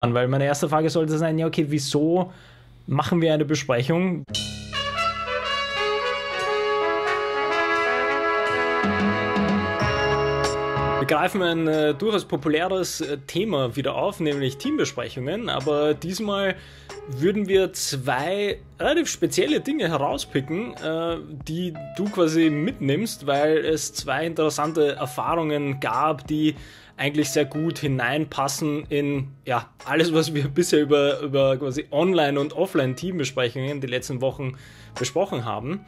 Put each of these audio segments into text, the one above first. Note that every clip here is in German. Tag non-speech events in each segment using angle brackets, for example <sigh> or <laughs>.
Weil meine erste Frage sollte sein, ja, okay, wieso machen wir eine Besprechung? Wir greifen ein äh, durchaus populäres äh, Thema wieder auf, nämlich Teambesprechungen, aber diesmal würden wir zwei relativ spezielle Dinge herauspicken, äh, die du quasi mitnimmst, weil es zwei interessante Erfahrungen gab, die eigentlich sehr gut hineinpassen in ja, alles, was wir <laughs> bisher über, über quasi Online- und Offline-Teambesprechungen die letzten Wochen besprochen haben.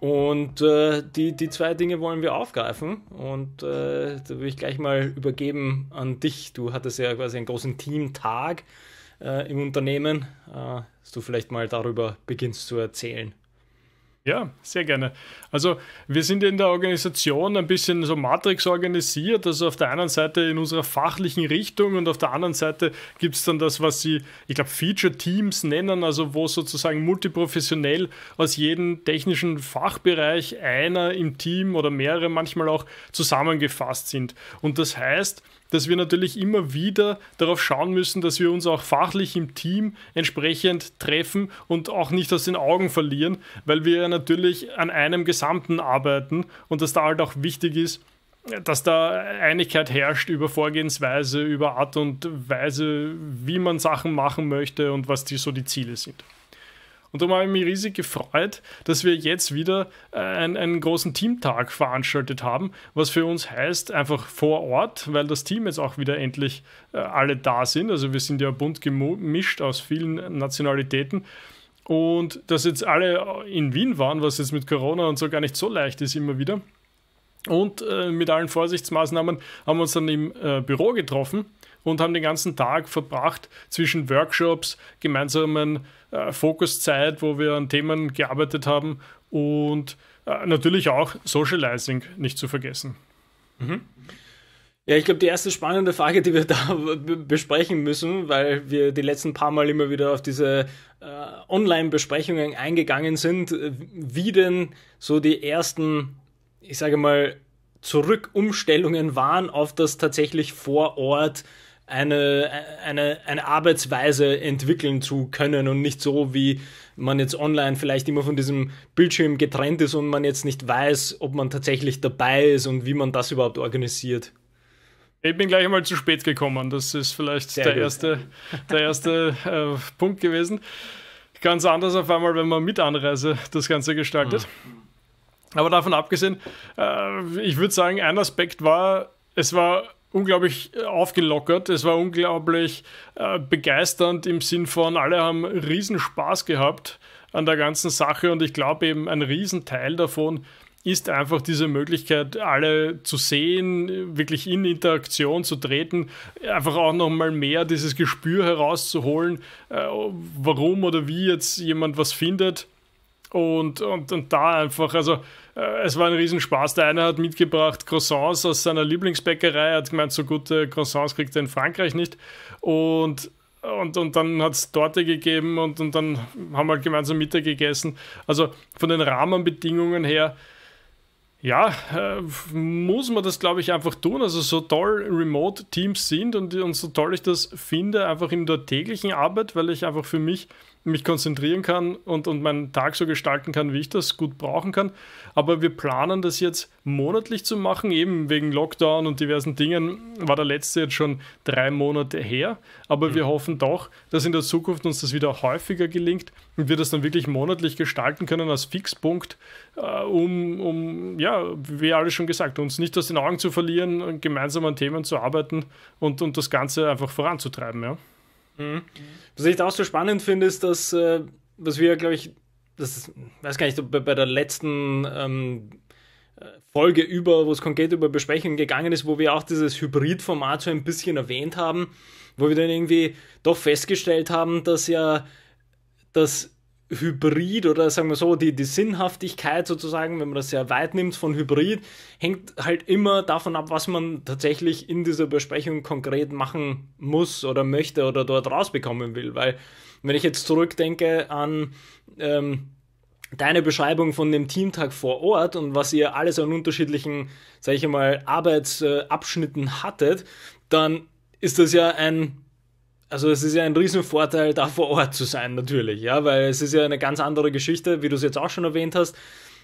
Und äh, die, die zwei Dinge wollen wir aufgreifen. Und äh, da will ich gleich mal übergeben an dich. Du hattest ja quasi einen großen Teamtag äh, im Unternehmen, äh, dass du vielleicht mal darüber beginnst zu erzählen. Ja, sehr gerne. Also wir sind in der Organisation ein bisschen so Matrix organisiert. Also auf der einen Seite in unserer fachlichen Richtung und auf der anderen Seite gibt es dann das, was sie, ich glaube, Feature Teams nennen, also wo sozusagen multiprofessionell aus jedem technischen Fachbereich einer im Team oder mehrere manchmal auch zusammengefasst sind. Und das heißt, dass wir natürlich immer wieder darauf schauen müssen, dass wir uns auch fachlich im Team entsprechend treffen und auch nicht aus den Augen verlieren, weil wir natürlich an einem Gesamten arbeiten und dass da halt auch wichtig ist, dass da Einigkeit herrscht über Vorgehensweise, über Art und Weise, wie man Sachen machen möchte und was die so die Ziele sind. Und darum habe ich mich riesig gefreut, dass wir jetzt wieder äh, einen, einen, großen Teamtag veranstaltet haben, was für uns heißt einfach vor Ort, weil das Team jetzt auch wieder endlich äh, alle da sind. Also wir sind ja bunt gemischt aus vielen Nationalitäten. Und dass jetzt alle in Wien waren, was jetzt mit Corona und so gar nicht so leicht ist immer wieder. Und äh, mit allen Vorsichtsmaßnahmen haben wir uns dann im äh, Büro getroffen und haben den ganzen Tag verbracht zwischen Workshops, gemeinsamen äh, Fokuszeit, wo wir an Themen gearbeitet haben und äh, natürlich auch Socializing nicht zu vergessen. Mhm. Ja, ich glaube, die erste spannende Frage, die wir da besprechen müssen, weil wir die letzten paar Mal immer wieder auf diese äh, Online-Besprechungen eingegangen sind, wie denn so die ersten, ich sage mal, Zurückumstellungen waren auf das tatsächlich vor Ort eine, eine, eine Arbeitsweise entwickeln zu können und nicht so, wie man jetzt online vielleicht immer von diesem Bildschirm getrennt ist und man jetzt nicht weiß, ob man tatsächlich dabei ist und wie man das überhaupt organisiert. Ich bin gleich einmal zu spät gekommen. Das ist vielleicht der erste, der erste äh, Punkt gewesen. Ganz anders auf einmal, wenn man mit Anreise das Ganze gestaltet. Mhm. Aber davon abgesehen, äh, ich würde sagen, ein Aspekt war, es war unglaublich äh, aufgelockert. Es war unglaublich äh, begeisternd im Sinn von, alle haben riesen Spaß gehabt an der ganzen Sache und ich glaube eben ein Riesenteil davon ist einfach diese Möglichkeit, alle zu sehen, wirklich in Interaktion zu treten, einfach auch nochmal mehr dieses Gespür herauszuholen, äh, warum oder wie jetzt jemand was findet und, und, und da einfach, also äh, es war ein Riesenspaß. Der eine hat mitgebracht Croissants aus seiner Lieblingsbäckerei, hat gemeint, so gute Croissants kriegt er in Frankreich nicht. Und und, und dann hat es Torte gegeben und, und dann haben wir gemeinsam Mittag gegessen. Also von den Rahmenbedingungen her, ja, äh, muss man das, glaube ich, einfach tun. Also so toll Remote-Teams sind und, und so toll ich das finde, einfach in der täglichen Arbeit, weil ich einfach für mich mich konzentrieren kann und, und meinen Tag so gestalten kann, wie ich das gut brauchen kann. Aber wir planen das jetzt monatlich zu machen, eben wegen Lockdown und diversen Dingen war der letzte jetzt schon drei Monate her. Aber mhm. wir hoffen doch, dass in der Zukunft uns das wieder häufiger gelingt und wir das dann wirklich monatlich gestalten können als Fixpunkt, äh, um, um, ja, wie alles schon gesagt, uns nicht aus den Augen zu verlieren, gemeinsam an Themen zu arbeiten und, und das Ganze einfach voranzutreiben. Ja. Mhm. Was ich auch so spannend finde, ist, dass, äh, was wir, glaube ich, das weiß gar nicht, bei, bei der letzten ähm, Folge über, wo es konkret über Besprechungen gegangen ist, wo wir auch dieses Hybrid-Format so ein bisschen erwähnt haben, wo wir dann irgendwie doch festgestellt haben, dass ja das Hybrid oder sagen wir so, die, die Sinnhaftigkeit sozusagen, wenn man das sehr weit nimmt von Hybrid, hängt halt immer davon ab, was man tatsächlich in dieser Besprechung konkret machen muss oder möchte oder dort rausbekommen will. Weil, wenn ich jetzt zurückdenke an ähm, deine Beschreibung von dem Teamtag vor Ort und was ihr alles an unterschiedlichen, sag ich mal, Arbeitsabschnitten hattet, dann ist das ja ein also es ist ja ein Riesenvorteil, da vor Ort zu sein, natürlich, ja, weil es ist ja eine ganz andere Geschichte, wie du es jetzt auch schon erwähnt hast.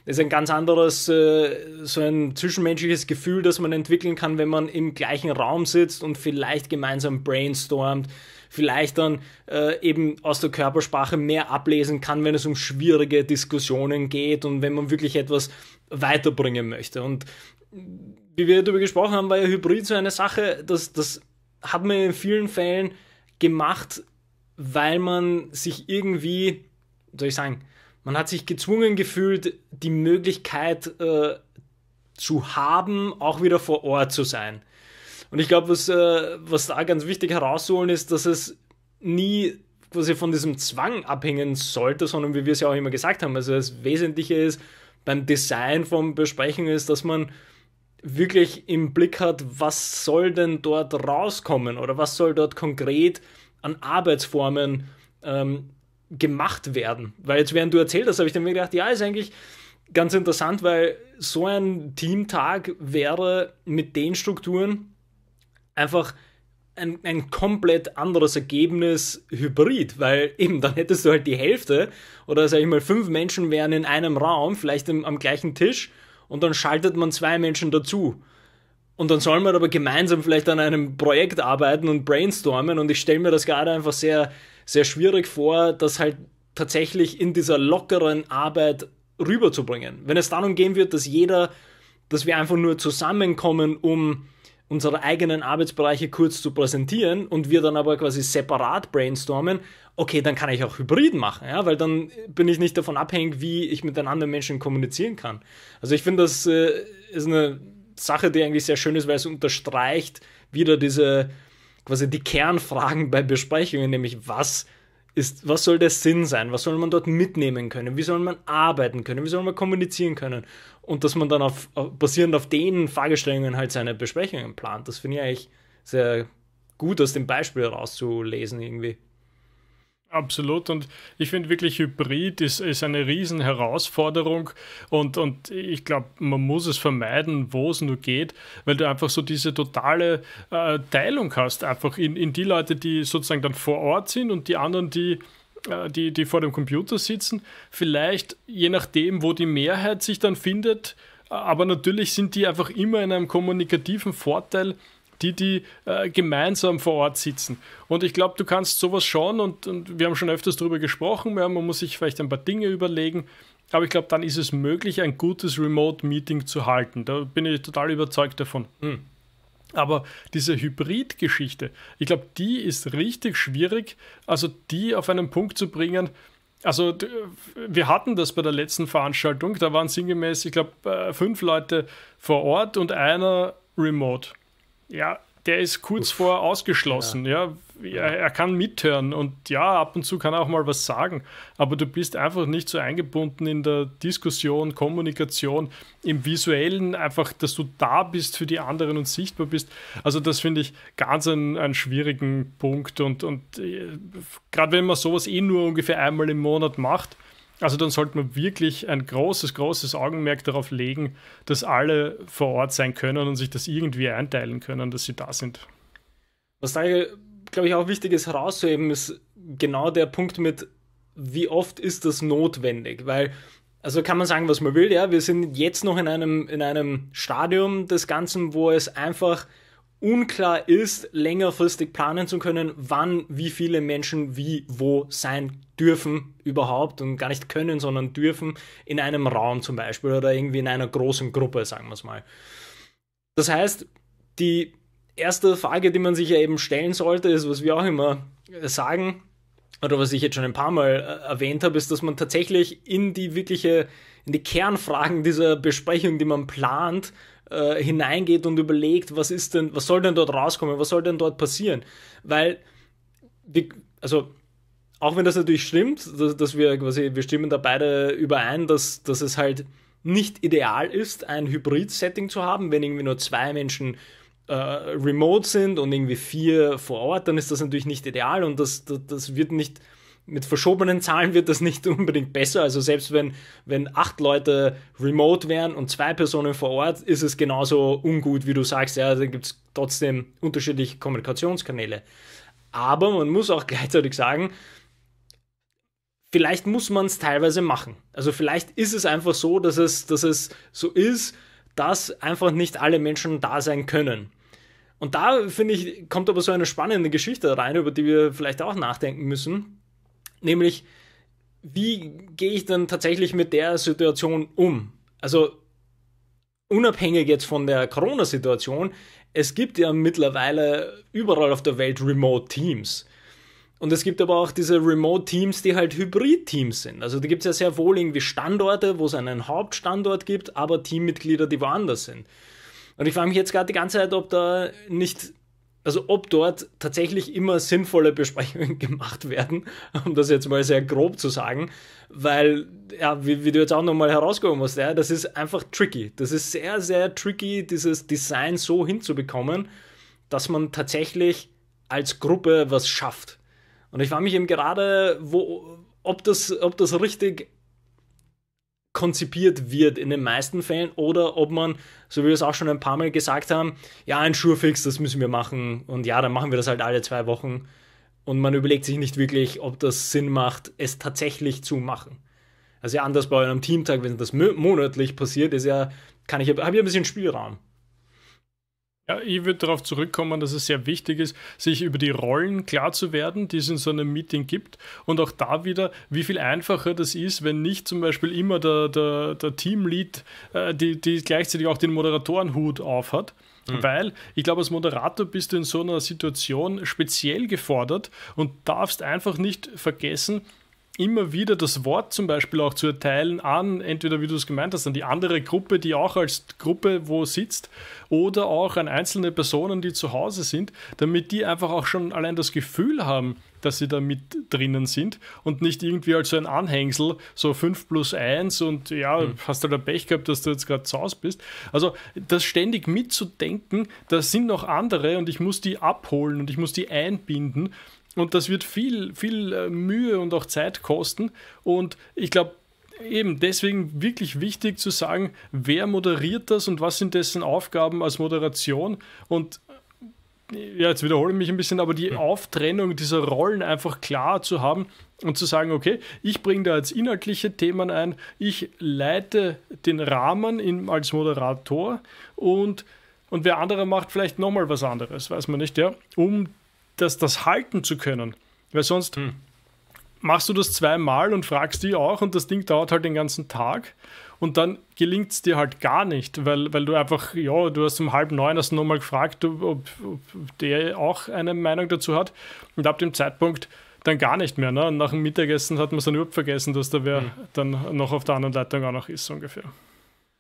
Es ist ein ganz anderes, äh, so ein zwischenmenschliches Gefühl, das man entwickeln kann, wenn man im gleichen Raum sitzt und vielleicht gemeinsam brainstormt, vielleicht dann äh, eben aus der Körpersprache mehr ablesen kann, wenn es um schwierige Diskussionen geht und wenn man wirklich etwas weiterbringen möchte. Und wie wir darüber gesprochen haben, war ja Hybrid so eine Sache, das, das hat man in vielen Fällen gemacht, weil man sich irgendwie, soll ich sagen, man hat sich gezwungen gefühlt, die Möglichkeit äh, zu haben, auch wieder vor Ort zu sein. Und ich glaube, was, äh, was da ganz wichtig herauszuholen ist, dass es nie quasi von diesem Zwang abhängen sollte, sondern wie wir es ja auch immer gesagt haben, also das Wesentliche ist beim Design von Besprechungen ist, dass man wirklich im Blick hat, was soll denn dort rauskommen oder was soll dort konkret an Arbeitsformen ähm, gemacht werden. Weil jetzt, während du erzählt hast, habe ich dann mir gedacht, ja, ist eigentlich ganz interessant, weil so ein Teamtag wäre mit den Strukturen einfach ein, ein komplett anderes Ergebnis hybrid, weil eben dann hättest du halt die Hälfte oder sag ich mal fünf Menschen wären in einem Raum, vielleicht im, am gleichen Tisch und dann schaltet man zwei Menschen dazu. Und dann soll man aber gemeinsam vielleicht an einem Projekt arbeiten und brainstormen. Und ich stelle mir das gerade einfach sehr, sehr schwierig vor, das halt tatsächlich in dieser lockeren Arbeit rüberzubringen. Wenn es darum gehen wird, dass jeder, dass wir einfach nur zusammenkommen, um unsere eigenen Arbeitsbereiche kurz zu präsentieren und wir dann aber quasi separat brainstormen, okay, dann kann ich auch Hybrid machen, ja, weil dann bin ich nicht davon abhängig, wie ich mit den anderen Menschen kommunizieren kann. Also ich finde, das äh, ist eine Sache, die eigentlich sehr schön ist, weil es unterstreicht wieder diese quasi die Kernfragen bei Besprechungen, nämlich was ist, was soll der Sinn sein? Was soll man dort mitnehmen können? Wie soll man arbeiten können? Wie soll man kommunizieren können? Und dass man dann auf, basierend auf den Fragestellungen halt seine Besprechungen plant. Das finde ich eigentlich sehr gut aus dem Beispiel rauszulesen irgendwie. Absolut. Und ich finde wirklich, Hybrid ist, ist eine riesen Herausforderung. Und, und ich glaube, man muss es vermeiden, wo es nur geht, weil du einfach so diese totale äh, Teilung hast. Einfach in, in die Leute, die sozusagen dann vor Ort sind und die anderen, die äh, die, die vor dem Computer sitzen. Vielleicht je nachdem, wo die Mehrheit sich dann findet. Aber natürlich sind die einfach immer in einem kommunikativen Vorteil, die, die äh, gemeinsam vor Ort sitzen. Und ich glaube, du kannst sowas schon, und, und wir haben schon öfters darüber gesprochen, man muss sich vielleicht ein paar Dinge überlegen, aber ich glaube, dann ist es möglich, ein gutes Remote-Meeting zu halten. Da bin ich total überzeugt davon. Mhm. Aber diese Hybrid-Geschichte, ich glaube, die ist richtig schwierig, also die auf einen Punkt zu bringen. Also wir hatten das bei der letzten Veranstaltung, da waren sinngemäß, ich glaube, äh, fünf Leute vor Ort und einer remote ja, der ist kurz Uff. vor ausgeschlossen. Ja. ja. Er, er, kann mithören und ja, ab und zu kann er auch mal was sagen. Aber du bist einfach nicht so eingebunden in der Diskussion, Kommunikation, im Visuellen, einfach, dass du da bist für die anderen und sichtbar bist. Also, das finde ich ganz einen, einen schwierigen Punkt. Und, und äh, gerade wenn man sowas eh nur ungefähr einmal im Monat macht, also dann sollte man wirklich ein großes, großes Augenmerk darauf legen, dass alle vor Ort sein können und sich das irgendwie einteilen können, dass sie da sind. Was da, glaube ich, auch wichtig ist herauszuheben, ist genau der Punkt mit, wie oft ist das notwendig? Weil, also kann man sagen, was man will, ja, wir sind jetzt noch in einem, in einem Stadium des Ganzen, wo es einfach unklar ist, längerfristig planen zu können, wann wie viele Menschen wie wo sein dürfen überhaupt und gar nicht können, sondern dürfen in einem Raum zum Beispiel oder irgendwie in einer großen Gruppe, sagen wir es mal. Das heißt, die erste Frage, die man sich ja eben stellen sollte, ist, was wir auch immer sagen, oder was ich jetzt schon ein paar Mal äh, erwähnt habe, ist, dass man tatsächlich in die wirkliche, in die Kernfragen dieser Besprechung, die man plant, äh, hineingeht und überlegt, was ist denn, was soll denn dort rauskommen, was soll denn dort passieren? Weil, wir, also auch wenn das natürlich stimmt, dass, dass, wir quasi, wir stimmen da beide überein, dass, dass es halt nicht ideal ist, ein Hybrid-Setting zu haben, wenn irgendwie nur zwei Menschen äh, remote sind und irgendwie vier vor Ort, dann ist das natürlich nicht ideal und das, das, das wird nicht mit verschobenen Zahlen wird das nicht <laughs> unbedingt besser. Also selbst wenn, wenn acht Leute remote wären und zwei Personen vor Ort, ist es genauso ungut, wie du sagst. Ja, da gibt es trotzdem unterschiedliche Kommunikationskanäle. Aber man muss auch <laughs> gleichzeitig sagen, vielleicht muss man es teilweise machen. Also vielleicht ist es einfach so, dass es, dass es so ist, dass einfach nicht alle Menschen da sein können. Und da, finde ich, kommt aber so eine spannende Geschichte rein, über die wir vielleicht auch nachdenken müssen. Nämlich, wie gehe ich dann tatsächlich mit der Situation um? Also, unabhängig jetzt von der Corona-Situation, es gibt ja mittlerweile überall auf der Welt Remote Teams. Und es gibt aber auch diese Remote-Teams, die halt Hybrid-Teams sind. Also da gibt es ja sehr wohl irgendwie Standorte, wo es einen Hauptstandort gibt, aber Teammitglieder, die woanders sind. Und ich frage mich jetzt gerade die ganze Zeit, ob da nicht, also ob dort tatsächlich immer sinnvolle Besprechungen <laughs> gemacht werden, um das jetzt mal sehr grob zu sagen, weil, ja, wie, wie du jetzt auch nochmal herausgehoben hast, ja, das ist einfach tricky. Das ist sehr, sehr tricky, dieses Design so hinzubekommen, dass man tatsächlich als Gruppe was schafft. Und ich frage mich eben gerade, wo, ob, das, ob das richtig konzipiert wird in den meisten Fällen oder ob man, so wie wir es auch schon ein paar Mal gesagt haben, ja, ein Surefix, das müssen wir machen und ja, dann machen wir das halt alle zwei Wochen und man überlegt sich nicht wirklich, ob das Sinn macht, es tatsächlich zu machen. Also anders bei einem Teamtag, wenn das monatlich passiert, ist ja, kann ich, habe ich ein bisschen Spielraum. Ja, ich würde darauf zurückkommen, dass es sehr wichtig ist, sich über die Rollen klar zu werden, die es in so einem Meeting gibt. Und auch da wieder, wie viel einfacher das ist, wenn nicht zum Beispiel immer der, der, der Teamlead, äh, die, die gleichzeitig auch den Moderatorenhut aufhat. Mhm. Weil ich glaube, als Moderator bist du in so einer Situation speziell gefordert und darfst einfach nicht vergessen, immer wieder das Wort zum Beispiel auch zu erteilen an, entweder wie du es gemeint hast, an die andere Gruppe, die auch als Gruppe wo sitzt, oder auch an einzelne Personen, die zu Hause sind, damit die einfach auch schon allein das Gefühl haben, dass sie da mit drinnen sind und nicht irgendwie als so ein Anhängsel, so 5 plus 1 und ja, mhm. hast du halt Pech gehabt, dass du jetzt gerade zu Hause bist. Also das ständig mitzudenken, da sind noch andere und ich muss die abholen und ich muss die einbinden und das wird viel, viel äh, Mühe und auch Zeit kosten. Und ich glaube, eben deswegen wirklich wichtig zu sagen, wer moderiert das und was sind dessen Aufgaben als Moderation. Und äh, ja, jetzt wiederhole ich mich ein bisschen, aber die Auftrennung dieser Rollen einfach klar zu haben und zu sagen, okay, ich bringe da jetzt inhaltliche Themen ein, ich leite den Rahmen in, als Moderator und, und wer andere macht vielleicht nochmal was anderes, weiß man nicht, ja, um das, das halten zu können. Weil sonst hm. machst du das zweimal und fragst die auch und das Ding dauert halt den ganzen Tag und dann gelingt es dir halt gar nicht, weil, weil du einfach, ja, du hast um halb neun hast nochmal gefragt, ob, ob, der auch eine Meinung dazu hat und ab dem Zeitpunkt dann gar nicht mehr. Ne? Und nach dem Mittagessen hat man es dann überhaupt vergessen, dass da wer hm. dann noch auf der anderen Leitung auch noch ist, ungefähr.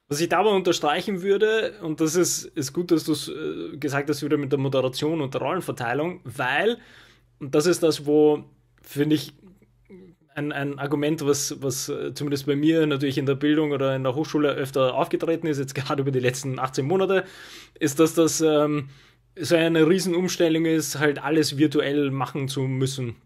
Was ich dabei unterstreichen würde, und das ist, ist gut, dass du es äh, gesagt hast, wieder mit der Moderation und der Rollenverteilung, weil, und das ist das, wo, finde ich, ein, ein Argument, was, was äh, zumindest bei mir natürlich in der Bildung oder in der Hochschule öfter aufgetreten ist, jetzt gerade über die letzten 18 Monate, ist, dass das ähm, so eine Riesenumstellung ist, halt alles virtuell machen zu müssen.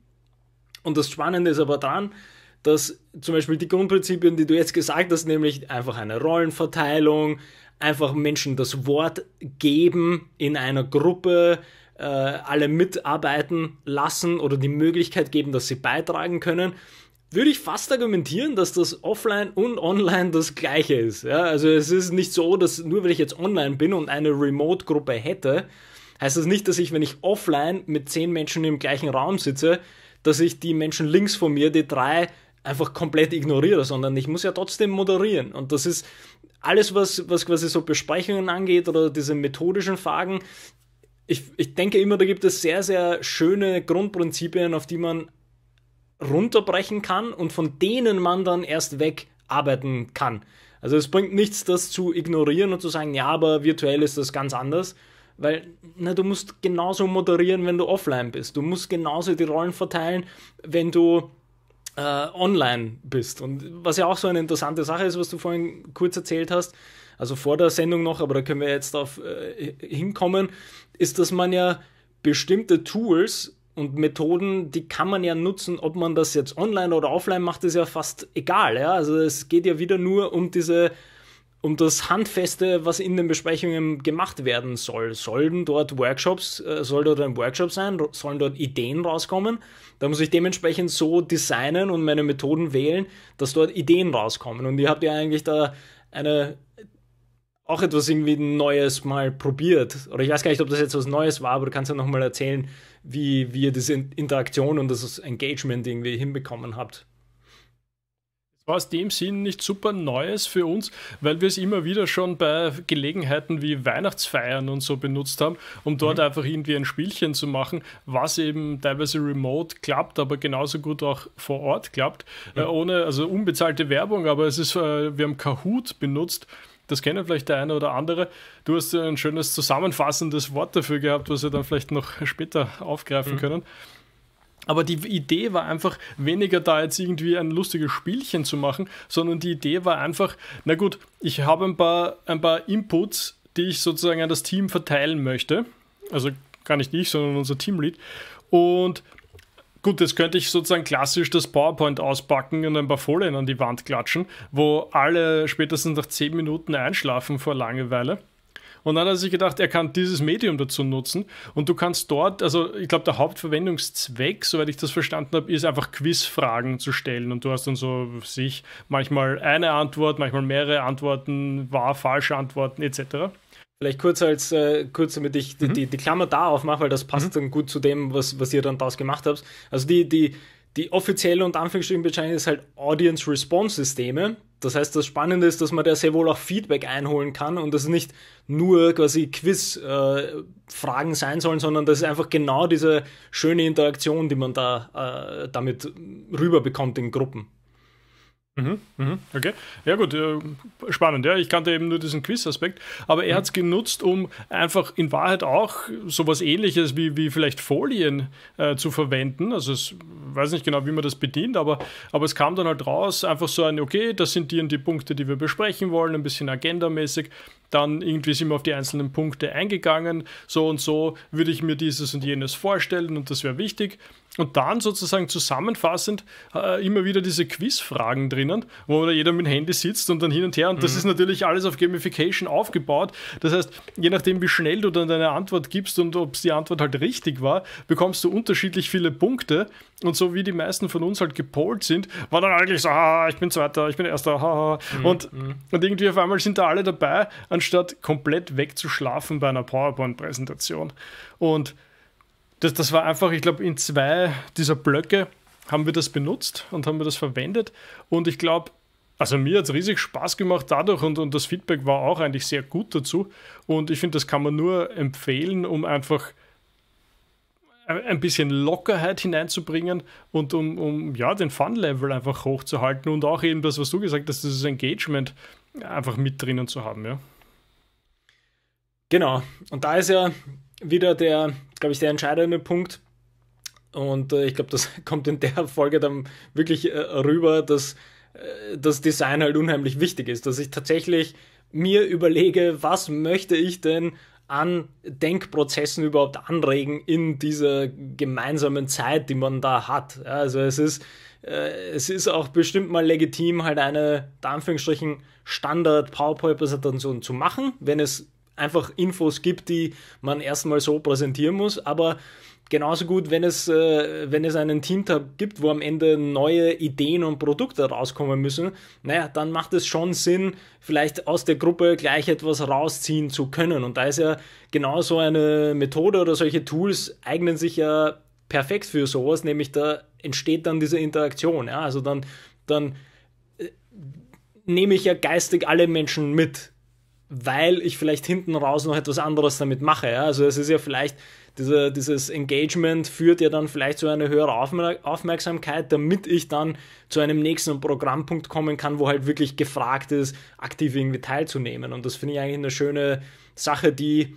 Und das Spannende ist aber dran, dass zum Beispiel die Grundprinzipien, die du jetzt gesagt hast, nämlich einfach eine Rollenverteilung, einfach Menschen das Wort geben in einer Gruppe, äh, alle mitarbeiten lassen oder die Möglichkeit geben, dass sie beitragen können, würde ich fast argumentieren, dass das offline und online das gleiche ist. Ja, also es ist nicht so, dass nur weil ich jetzt online bin und eine Remote-Gruppe hätte, heißt das nicht, dass ich, wenn ich offline mit zehn Menschen im gleichen Raum sitze, dass ich die Menschen links von mir, die drei einfach komplett ignoriere, sondern ich muss ja trotzdem moderieren. Und das ist alles, was, was quasi so Besprechungen angeht oder diese methodischen Fragen. Ich, ich denke immer, da gibt es sehr, sehr schöne Grundprinzipien, auf die man runterbrechen kann und von denen man dann erst wegarbeiten kann. Also es bringt nichts, das zu ignorieren und zu sagen, ja, aber virtuell ist das ganz anders, weil na, du musst genauso moderieren, wenn du offline bist. Du musst genauso die Rollen verteilen, wenn du äh, online bist. Und was ja auch so eine interessante Sache ist, was du vorhin kurz erzählt hast, also vor der Sendung noch, aber da können wir jetzt auf äh, hinkommen, ist, dass man ja bestimmte Tools und Methoden, die kann man ja nutzen, ob man das jetzt online oder offline macht, ist ja fast egal. Ja? Also es geht ja wieder nur um diese um das Handfeste, was in den Besprechungen gemacht werden soll. Sollen dort Workshops, äh, soll dort ein Workshop sein, sollen dort Ideen rauskommen? Da muss ich dementsprechend so designen und meine Methoden wählen, dass dort Ideen rauskommen. Und ihr habt ja eigentlich da eine auch etwas irgendwie Neues mal probiert. Oder ich weiß gar nicht, ob das jetzt was Neues war, aber du kannst ja nochmal erzählen, wie, wie ihr diese Interaktion und das Engagement irgendwie hinbekommen habt war aus dem Sinn nicht super Neues für uns, weil wir es immer wieder schon bei Gelegenheiten wie Weihnachtsfeiern und so benutzt haben, um dort mhm. einfach irgendwie ein Spielchen zu machen, was eben teilweise remote klappt, aber genauso gut auch vor Ort klappt, mhm. äh, ohne also unbezahlte Werbung, aber es ist, äh, wir haben Kahoot benutzt. Das kennen vielleicht der eine oder andere. Du hast ein schönes zusammenfassendes Wort dafür gehabt, was wir dann vielleicht noch später aufgreifen mhm. können. Aber die Idee war einfach weniger da jetzt irgendwie ein lustiges Spielchen zu machen, sondern die Idee war einfach, na gut, ich habe ein paar, ein paar Inputs, die ich sozusagen an das Team verteilen möchte. Also gar nicht ich, sondern unser Teamlead. Und Gut, jetzt könnte ich sozusagen klassisch das PowerPoint auspacken und ein paar Folien an die Wand klatschen, wo alle spätestens nach 10 Minuten einschlafen vor Langeweile. Und dann hat er sich gedacht, er kann dieses Medium dazu nutzen. Und du kannst dort, also ich glaube, der Hauptverwendungszweck, soweit ich das verstanden habe, ist einfach Quizfragen zu stellen. Und du hast dann so sich manchmal eine Antwort, manchmal mehrere Antworten, wahr, falsche Antworten etc. Vielleicht kurz als äh, kurz, damit ich mhm. die, die, Klammer da aufmache, weil das passt mhm. dann gut zu dem, was, was ihr dann daraus gemacht habt. Also die, die, die offizielle und Anführungsstrichen Bezeichnung ist halt Audience Response Systeme. Das heißt, das Spannende ist, dass man da sehr wohl auch Feedback einholen kann und das nicht nur quasi Quiz-Fragen äh, sein sollen, sondern das ist einfach genau diese schöne Interaktion, die man da äh, damit rüberbekommt in Gruppen. Mhm, mhm, okay. Ja gut, äh, spannend. Ja, ich kannte eben nur diesen Quiz-Aspekt, aber er mhm. hat es genutzt, um einfach in Wahrheit auch sowas ähnliches wie, wie vielleicht Folien äh, zu verwenden. Also ich weiß nicht genau, wie man das bedient, aber, aber es kam dann halt raus, einfach so ein, okay, das sind die und die Punkte, die wir besprechen wollen, ein bisschen agendamäßig. Dann irgendwie sind wir auf die einzelnen Punkte eingegangen. So und so würde ich mir dieses und jenes vorstellen und das wäre wichtig. Und dann sozusagen zusammenfassend äh, immer wieder diese Quizfragen drinnen, wo da jeder mit dem Handy sitzt und dann hin und her. Und mhm. das ist natürlich alles auf Gamification aufgebaut. Das heißt, je nachdem, wie schnell du dann deine Antwort gibst und ob die Antwort halt richtig war, bekommst du unterschiedlich viele Punkte. Und so wie die meisten von uns halt gepolt sind, war dann eigentlich so, ah, ich bin Zweiter, ich bin Erster, haha. Mhm. Und, mhm. und irgendwie auf einmal sind da alle dabei, anstatt komplett wegzuschlafen bei einer PowerPoint-Präsentation. Und das, das war einfach, ich glaube, in zwei dieser Blöcke haben wir das benutzt und haben wir das verwendet. Und ich glaube, also mir hat es riesig Spaß gemacht dadurch und, und das Feedback war auch eigentlich sehr gut dazu. Und ich finde, das kann man nur empfehlen, um einfach ein bisschen Lockerheit hineinzubringen und um, um ja, den Fun-Level einfach hochzuhalten und auch eben das, was du gesagt hast, dieses Engagement einfach mit drinnen zu haben, ja. Genau. Und da ist ja wieder der, glaube ich, der entscheidende Punkt. Und äh, ich glaube, das <laughs> kommt in der Folge dann wirklich äh, rüber, dass äh, das Design halt unheimlich wichtig ist, dass ich tatsächlich mir überlege, was möchte ich denn an Denkprozessen überhaupt anregen in dieser gemeinsamen Zeit, die man da hat. Ja, also es ist, äh, es ist auch bestimmt mal legitim, halt eine, da Anführungsstrichen, Standard-PowerPoint-Präsentation zu machen, wenn es einfach Infos gibt, die man erstmal so präsentieren muss, aber genauso gut, wenn es, äh, wenn es einen Teamtab gibt, wo am Ende neue Ideen und Produkte rauskommen müssen, naja, dann macht es schon Sinn, vielleicht aus der Gruppe gleich etwas rausziehen zu können. Und da ist ja genau so eine Methode oder solche Tools eignen sich ja perfekt für sowas, nämlich da entsteht dann diese Interaktion. Ja? Also dann, dann äh, nehme ich ja geistig alle Menschen mit weil ich vielleicht hinten raus noch etwas anderes damit mache. Ja? Also es ist ja vielleicht, diese, dieses Engagement führt ja dann vielleicht zu einer höheren Aufmerksamkeit, damit ich dann zu einem nächsten Programmpunkt kommen kann, wo halt wirklich gefragt ist, aktiv irgendwie teilzunehmen. Und das finde ich eigentlich eine schöne Sache, die,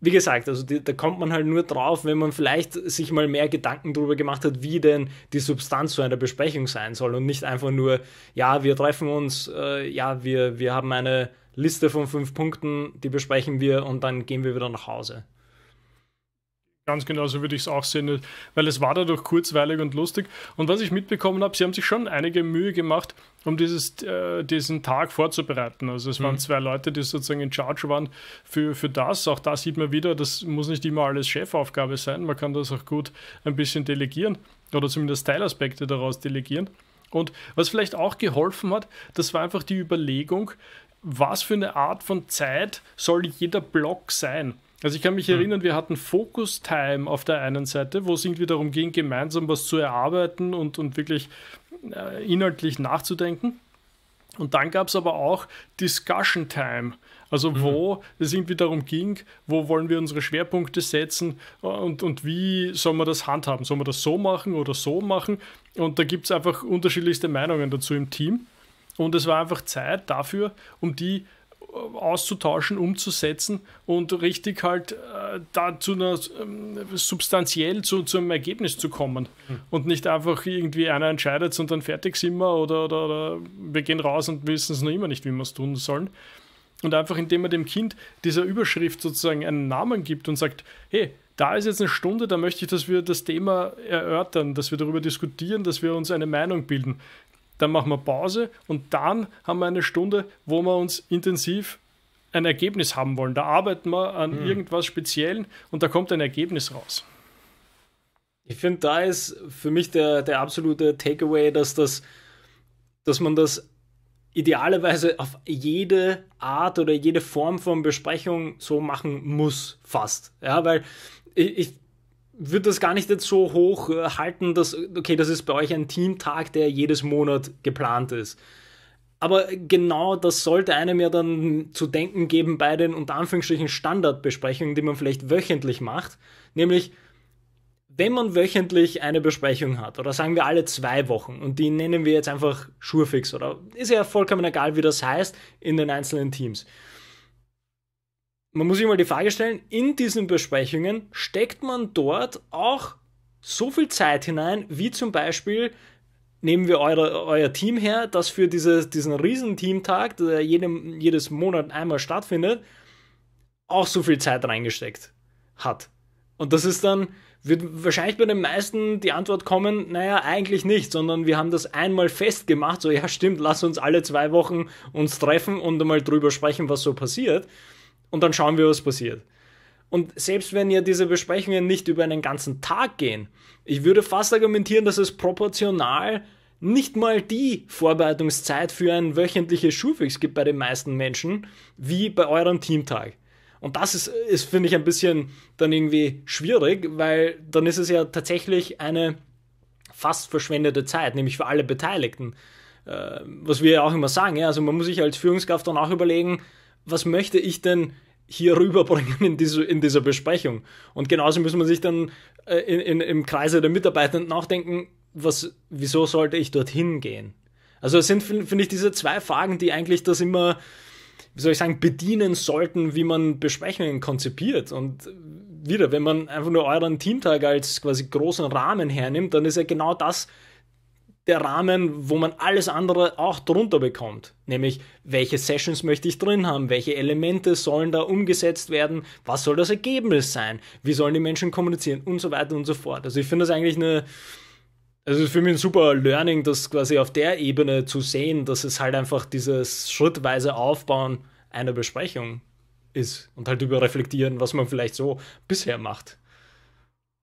wie gesagt, also die, da kommt man halt nur drauf, wenn man vielleicht sich mal mehr Gedanken darüber gemacht hat, wie denn die Substanz zu einer Besprechung sein soll und nicht einfach nur, ja, wir treffen uns, äh, ja, wir, wir haben eine Liste von fünf Punkten, die besprechen wir und dann gehen wir wieder nach Hause. Ganz genau so würde ich es auch sehen, weil es war dadurch kurzweilig und lustig. Und was ich mitbekommen habe, sie haben sich schon einige Mühe gemacht, um dieses, äh, diesen Tag vorzubereiten. Also es mhm. waren zwei Leute, die sozusagen in Charge waren für, für das. Auch da sieht man wieder, das muss nicht immer alles Chefaufgabe sein. Man kann das auch gut ein bisschen delegieren oder zumindest Teilaspekte daraus delegieren. Und was vielleicht auch geholfen hat, das war einfach die Überlegung, was für eine Art von Zeit soll jeder Block sein? Also ich kann mich hm. erinnern, wir hatten Focus Time auf der einen Seite, wo es irgendwie darum ging, gemeinsam was zu erarbeiten und, und wirklich äh, inhaltlich nachzudenken. Und dann gab es aber auch Discussion Time, also mhm. wo es irgendwie darum ging, wo wollen wir unsere Schwerpunkte setzen und, und wie soll man das handhaben? Soll man das so machen oder so machen? Und da gibt es einfach unterschiedlichste Meinungen dazu im Team. Und es war einfach Zeit dafür, um die auszutauschen, umzusetzen und richtig halt äh, da zu einer ähm, substanziell zu, zu einem Ergebnis zu kommen mhm. und nicht einfach irgendwie einer entscheidet und dann fertig sind wir oder, oder, oder wir gehen raus und wissen es noch immer nicht, wie wir es tun sollen. Und einfach indem man dem Kind dieser Überschrift sozusagen einen Namen gibt und sagt, hey, da ist jetzt eine Stunde, da möchte ich, dass wir das Thema erörtern, dass wir darüber diskutieren, dass wir uns eine Meinung bilden dann machen wir Pause und dann haben wir eine Stunde, wo wir uns intensiv ein Ergebnis haben wollen. Da arbeiten wir an hm. irgendwas Speziellen und da kommt ein Ergebnis raus. Ich finde, da ist für mich der, der absolute Takeaway, dass, das, dass man das idealerweise auf jede Art oder jede Form von Besprechung so machen muss, fast. Ja, weil ich, ich würde das gar nicht jetzt so hoch äh, halten, dass, okay, das ist bei euch ein Teamtag, der jedes Monat geplant ist. Aber genau das sollte einem ja dann zu denken geben bei den unter Anführungsstrichen Standardbesprechungen, die man vielleicht wöchentlich macht. Nämlich, wenn man wöchentlich eine Besprechung hat, oder sagen wir alle zwei Wochen, und die nennen wir jetzt einfach Schurfix, oder ist ja vollkommen egal, wie das heißt, in den einzelnen Teams man muss sich mal die Frage stellen, in diesen Besprechungen steckt man dort auch so viel Zeit hinein, wie zum Beispiel nehmen wir eure, euer Team her, das für diese, diesen riesen Teamtag, der jedem, jedes Monat einmal stattfindet, auch so viel Zeit reingesteckt hat. Und das ist dann, wird wahrscheinlich bei den meisten die Antwort kommen, naja, eigentlich nicht, sondern wir haben das einmal festgemacht, so ja stimmt, lass uns alle zwei Wochen uns treffen und einmal drüber sprechen, was so passiert und dann schauen wir, was passiert. Und selbst wenn ja diese Besprechungen nicht über einen ganzen Tag gehen, ich würde fast argumentieren, dass es proportional nicht mal die Vorbereitungszeit für ein wöchentliches Schulfix gibt bei den meisten Menschen, wie bei eurem Teamtag. Und das ist, ist finde ich, ein bisschen dann irgendwie schwierig, weil dann ist es ja tatsächlich eine fast verschwendete Zeit, nämlich für alle Beteiligten. Äh, was wir ja auch immer sagen, ja, also man muss sich als Führungskraft dann auch überlegen, was möchte ich denn hier rüberbringen in, diese, in dieser Besprechung? Und genauso muss man sich dann äh, in, in, im Kreise der Mitarbeitenden nachdenken, was, wieso sollte ich dorthin gehen? Also es sind, finde ich, diese zwei Fragen, die eigentlich das immer, wie soll ich sagen, bedienen sollten, wie man Besprechungen konzipiert. Und wieder, wenn man einfach nur euren Teamtag als quasi großen Rahmen hernimmt, dann ist ja genau das der Rahmen, wo man alles andere auch drunter bekommt. Nämlich, welche Sessions möchte ich drin haben? Welche Elemente sollen da umgesetzt werden? Was soll das Ergebnis sein? Wie sollen die Menschen kommunizieren? Und so weiter und so fort. Also ich finde das eigentlich eine, also für mich ein super Learning, das quasi auf der Ebene zu sehen, dass es halt einfach dieses schrittweise Aufbauen einer Besprechung ist und halt über reflektieren, was man vielleicht so bisher macht.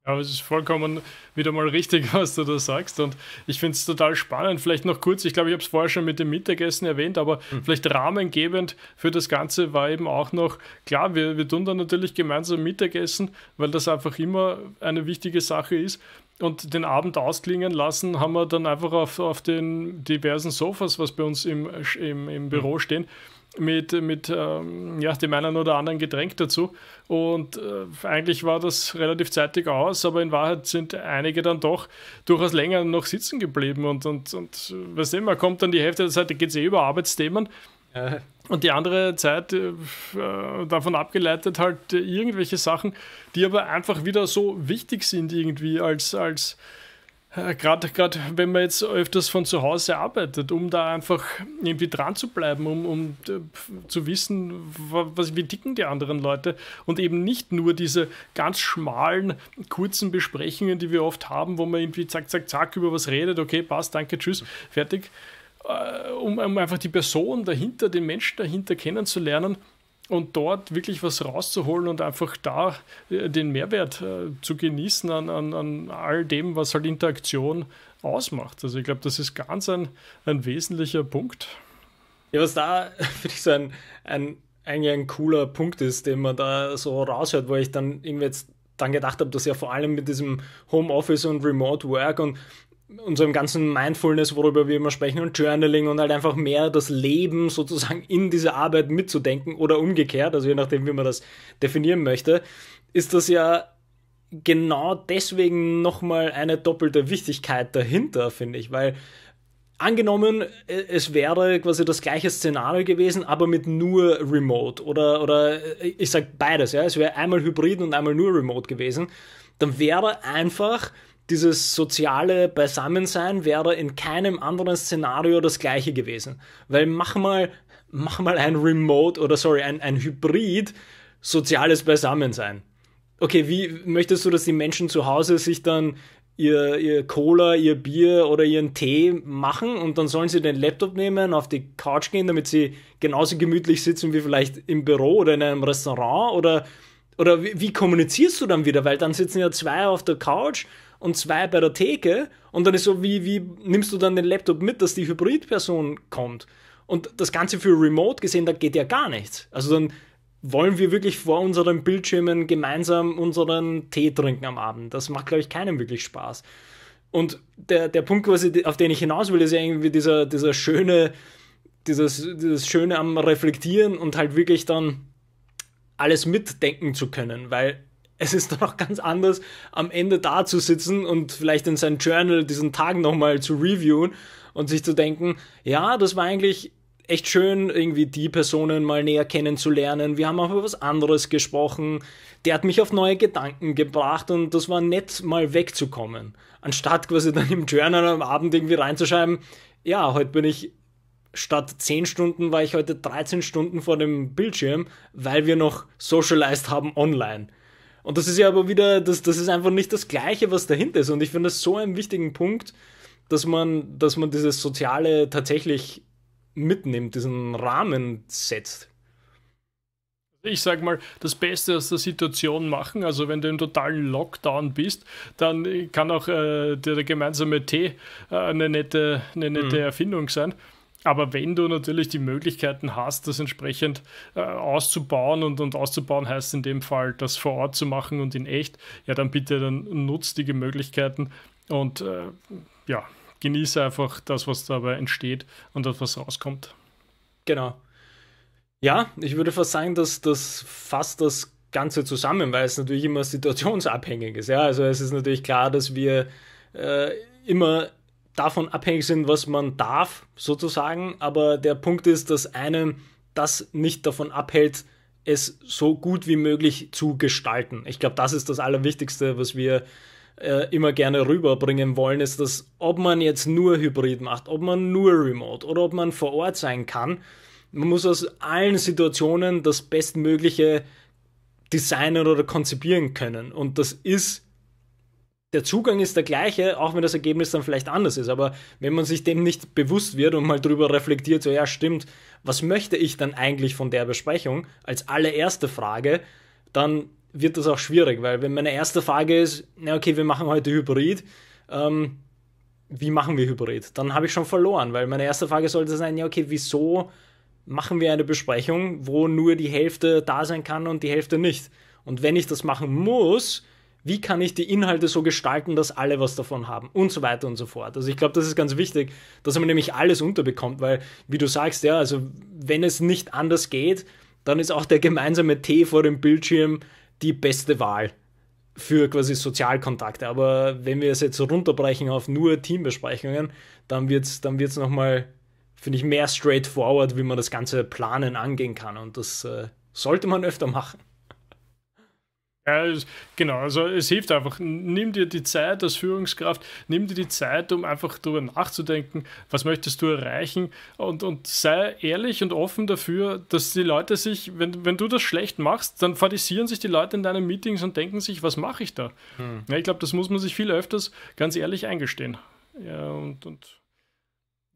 Ja, es ist vollkommen wieder mal richtig, <laughs> was du da sagst. Und ich finde es total spannend. Vielleicht noch kurz, ich glaube, ich habe es vorher schon mit dem Mittagessen erwähnt, aber mhm. vielleicht rahmengebend für das Ganze war eben auch noch, klar, wir, wir tun dann natürlich gemeinsam Mittagessen, weil das einfach immer eine wichtige Sache ist. Und den Abend ausklingen lassen, haben wir dann einfach auf, auf den diversen Sofas, was bei uns im, im, im Büro mhm. stehen, mit, mit ähm, ja, dem einen oder anderen Getränk dazu. Und äh, eigentlich war das relativ zeitig aus, aber in Wahrheit sind einige dann doch durchaus länger noch sitzen geblieben. Und, und, und weißt du, man kommt dann die Hälfte der Zeit, da geht es eh über Arbeitsthemen. Ja. Und die andere Zeit äh, davon abgeleitet halt äh, irgendwelche Sachen, die aber einfach wieder so wichtig sind irgendwie als, als äh, gerade wenn man jetzt öfters von zu Hause arbeitet, um da einfach irgendwie dran zu bleiben, um, um äh, zu wissen, was, wie dicken die anderen Leute und eben nicht nur diese ganz schmalen, kurzen Besprechungen, die wir oft haben, wo man irgendwie zack, zack, zack über was redet, okay, passt, danke, tschüss, fertig, äh, um, um einfach die Person dahinter, den Menschen dahinter kennenzulernen und dort wirklich was rauszuholen und einfach da äh, den Mehrwert äh, zu genießen an, an, an all dem, was halt Interaktion ausmacht. Also ich glaube, das ist ganz ein, ein wesentlicher Punkt. Ja, was da, <laughs> finde ich, so ein, ein, eigentlich ein cooler Punkt ist, den man da so raushört, wo ich dann irgendwie jetzt dann gedacht habe, dass ja vor allem mit diesem Homeoffice und Remote Work und unserem ganzen Mindfulness, worüber wir immer sprechen, und Journaling und halt einfach mehr das Leben sozusagen in diese Arbeit mitzudenken oder umgekehrt, also je nachdem, wie man das definieren möchte, ist das ja genau deswegen nochmal eine doppelte Wichtigkeit dahinter, finde ich, weil angenommen, es wäre quasi das gleiche Szenario gewesen, aber mit nur Remote oder, oder ich sag beides, ja, es wäre einmal Hybrid und einmal nur Remote gewesen, dann wäre einfach dieses soziale Beisammensein wäre in keinem anderen Szenario das gleiche gewesen. Weil mach mal, mach mal ein Remote oder sorry, ein, ein Hybrid soziales Beisammensein. Okay, wie möchtest du, dass die Menschen zu Hause sich dann ihr, ihr Cola, ihr Bier oder ihren Tee machen und dann sollen sie den Laptop nehmen, auf die Couch gehen, damit sie genauso gemütlich sitzen wie vielleicht im Büro oder in einem Restaurant oder, oder wie, wie kommunizierst du dann wieder? Weil dann sitzen ja zwei auf der Couch und zwei bei der Theke und dann ist so, wie, wie nimmst du dann den Laptop mit, dass die Hybridperson kommt? Und das Ganze für Remote gesehen, da geht ja gar nichts. Also dann wollen wir wirklich vor unseren Bildschirmen gemeinsam unseren Tee trinken am Abend. Das macht, glaube ich, keinem wirklich Spaß. Und der, der Punkt, quasi, auf den ich hinaus will, ist ja irgendwie dieser, dieser schöne, dieses, dieses Schöne am Reflektieren und halt wirklich dann alles mitdenken zu können, weil es ist <laughs> doch ganz anders, am Ende da zu sitzen und vielleicht in sein Journal diesen Tag nochmal zu reviewen und sich zu denken, ja, das war eigentlich echt schön, irgendwie die Personen mal näher kennenzulernen. Wir haben auch über was anderes gesprochen. Der hat mich auf neue Gedanken gebracht und das war nett, mal wegzukommen. Anstatt quasi dann im Journal am Abend irgendwie reinzuschreiben, ja, heute bin ich statt 10 Stunden war ich heute 13 Stunden vor dem Bildschirm, weil wir noch socialized haben online. Und das ist ja aber wieder, das, das ist einfach nicht das Gleiche, was dahinter ist. Und ich finde das so einen wichtigen Punkt, dass man, dass man dieses Soziale tatsächlich mitnimmt, diesen Rahmen setzt. Ich sag mal, das Beste aus der Situation machen. Also, wenn du im totalen Lockdown bist, dann kann auch äh, der, gemeinsame Tee äh, eine nette, eine nette mhm. Erfindung sein. Aber wenn du natürlich die Möglichkeiten hast, das entsprechend äh, auszubauen und, und auszubauen heißt in dem Fall, das vor Ort zu machen und in echt, ja, dann bitte dann nutzt die Möglichkeiten und äh, ja, genieße einfach das, was dabei entsteht und das, was rauskommt. Genau. Ja, ich würde fast sagen, dass das fasst das Ganze zusammen, weil es natürlich immer situationsabhängig ist. Ja, also es ist natürlich klar, dass wir äh, immer davon abhängig sind, was man darf, sozusagen. Aber der Punkt ist, dass einem das nicht davon abhält, es so gut wie möglich zu gestalten. Ich glaube, das ist das Allerwichtigste, was wir äh, immer gerne rüberbringen wollen, ist, dass ob man jetzt nur Hybrid macht, ob man nur Remote oder ob man vor Ort sein kann, man muss aus allen Situationen das Bestmögliche designen oder konzipieren können. Und das ist der Zugang ist der gleiche, auch wenn das Ergebnis dann vielleicht anders ist. Aber wenn man sich dem nicht bewusst wird und mal drüber reflektiert, so ja, stimmt, was möchte ich dann eigentlich von der Besprechung als allererste Frage, dann wird das auch schwierig, weil wenn meine erste Frage ist, na okay, wir machen heute Hybrid, ähm, wie machen wir Hybrid? Dann habe ich schon verloren, weil meine erste Frage sollte sein, ja okay, wieso machen wir eine Besprechung, wo nur die Hälfte da sein kann und die Hälfte nicht? Und wenn ich das machen muss, wie kann ich die Inhalte so gestalten, dass alle was davon haben und so weiter und so fort. Also ich glaube, das ist ganz wichtig, dass man nämlich alles unterbekommt, weil, wie du sagst, ja, also wenn es nicht anders geht, dann ist auch der gemeinsame Tee vor dem Bildschirm die beste Wahl für quasi Sozialkontakte. Aber wenn wir es jetzt runterbrechen auf nur Teambesprechungen, dann wird es dann wird's nochmal, finde ich, mehr straightforward, wie man das ganze Planen angehen kann. Und das äh, sollte man öfter machen. Ja, genau, also es hilft einfach. Nimm dir die Zeit als Führungskraft, nimm dir die Zeit, um einfach darüber nachzudenken, was möchtest du erreichen und, und sei ehrlich und offen dafür, dass die Leute sich, wenn, wenn du das schlecht machst, dann fadisieren sich die Leute in deinen Meetings und denken sich, was mache ich da? Hm. Ja, ich glaube, das muss man sich viel öfters ganz ehrlich eingestehen. Ja, und, und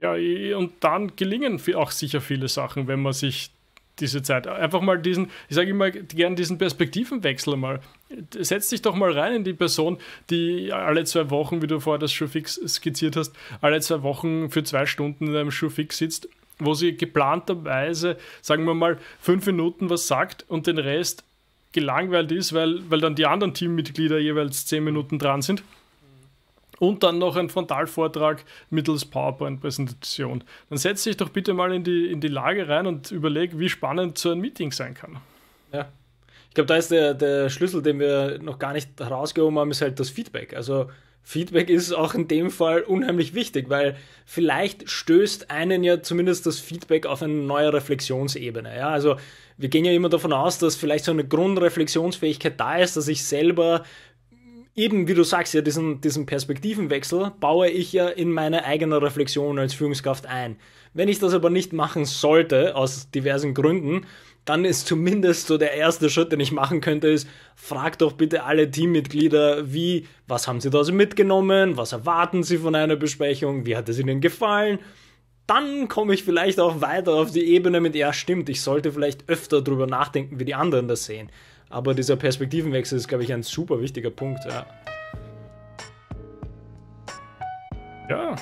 ja, und dann gelingen auch sicher viele Sachen, wenn man sich diese Zeit. Einfach mal diesen, ich sage immer gerne diesen Perspektivenwechsel mal. Setz dich doch mal rein in die Person, die alle zwei Wochen, wie du vorher das Schuhfix skizziert hast, alle zwei Wochen für zwei Stunden in einem Schuhfix sitzt, wo sie geplanterweise, sagen wir mal, fünf Minuten was sagt und den Rest gelangweilt ist, weil, weil dann die anderen Teammitglieder jeweils zehn Minuten dran sind und dann noch ein Frontalvortrag mittels PowerPoint-Präsentation. Dann setz dich doch bitte mal in die, in die Lage rein und überleg, wie spannend so ein Meeting sein kann. Ja. Ich glaube, da ist der, der Schlüssel, den wir noch gar nicht herausgehoben haben, ist halt das Feedback. Also Feedback ist auch in dem Fall unheimlich wichtig, weil vielleicht stößt einen ja zumindest das Feedback auf eine neue Reflexionsebene. Ja, also wir gehen ja immer davon aus, dass vielleicht so eine Grundreflexionsfähigkeit da ist, dass ich selber eben, wie du sagst, ja, diesen, diesen Perspektivenwechsel baue ich ja in meine eigene Reflexion als Führungskraft ein. Wenn ich das aber nicht machen sollte, aus diversen Gründen, dann ist zumindest so der erste Schritt, den ich machen könnte, ist, frag doch bitte alle Teammitglieder, wie, was haben sie da so mitgenommen, was erwarten sie von einer Besprechung, wie hat es ihnen gefallen. Dann komme ich vielleicht auch weiter auf die Ebene mit, ja stimmt, ich sollte vielleicht öfter drüber nachdenken, wie die anderen das sehen. Aber dieser Perspektivenwechsel ist, glaube ich, ein super wichtiger Punkt. Ja. Ja,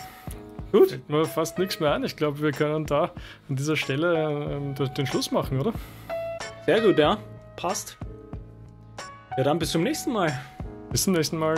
gut. Fällt mir fast nichts mehr ein. Ich glaube, wir können da an dieser Stelle ähm, den Schluss machen, oder? Sehr gut, ja. Passt. Ja, dann bis zum nächsten Mal. Bis zum nächsten Mal.